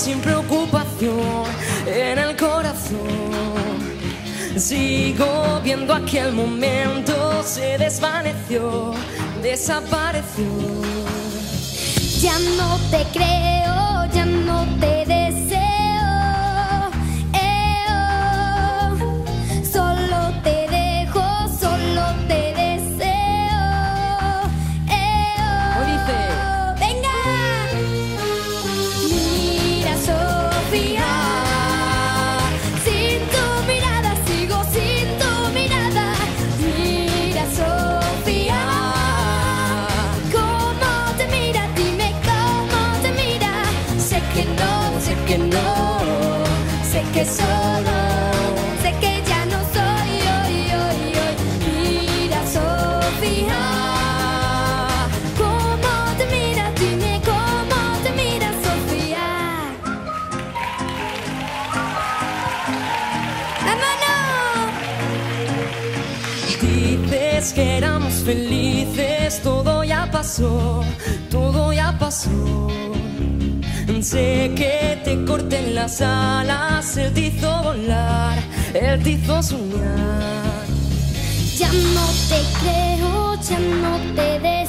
sin preocupación en el corazón. Sigo viendo aquel momento, se desvaneció, desapareció. Ya no te creo. Que no. Sé que solo. Sé que ya no soy hoy, hoy, hoy. Mira, Sofía. ¿Cómo te mira? Dime cómo te mira, Sofía. ¡Vámonos! Dices que éramos felices, todo ya pasó, todo ya pasó. Sé que te corten las alas, él te hizo volar, él te hizo soñar. Ya no te creo, ya no te deseo.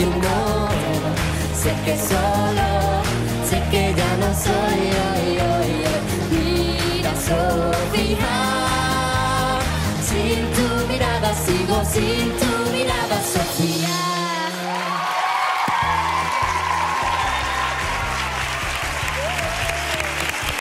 Que no, sé que solo, sé que ya no soy hoy, hoy, hoy. Mira, Sofía, sin tu mirada sigo sin tu